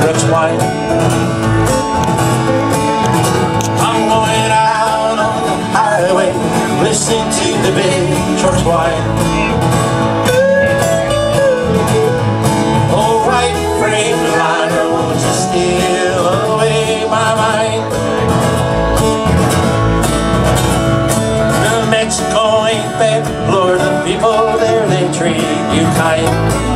stretch my I'm going out on the highway Listen to the big church wide. Oh, steal away my mind New Mexico ain't the people there They treat you kind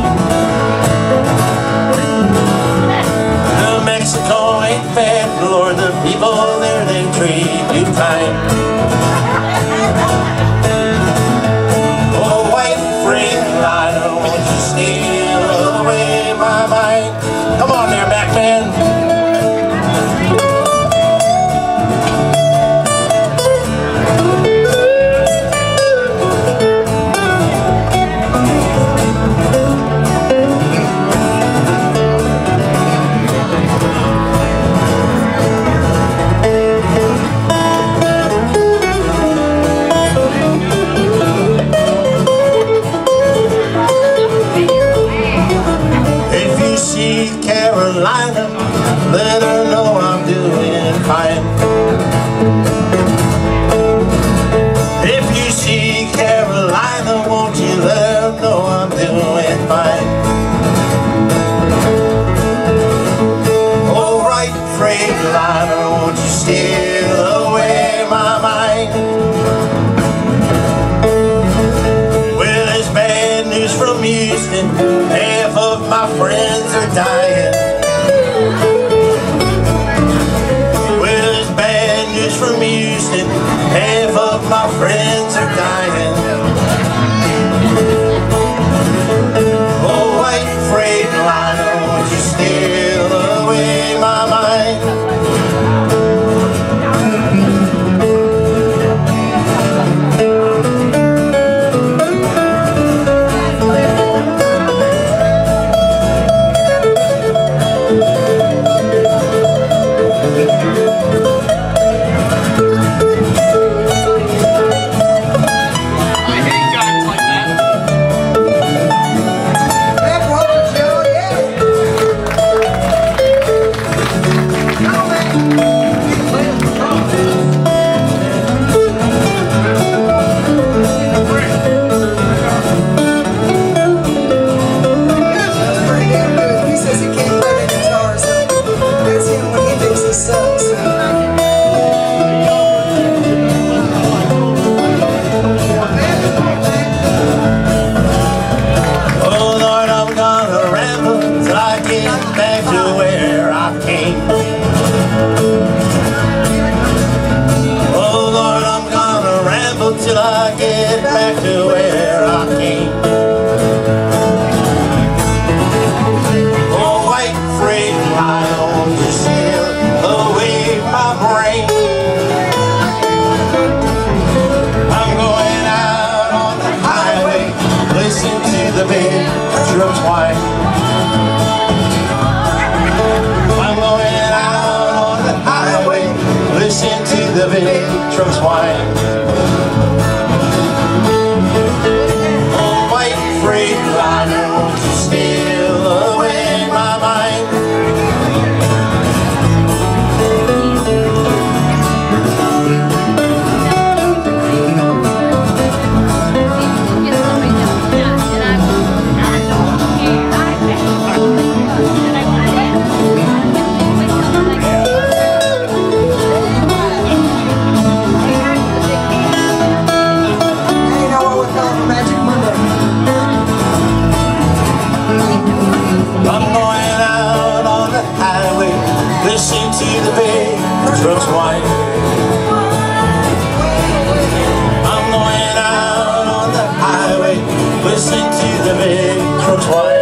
my friends. looks like I'm going out on the highway Listen to the big crooked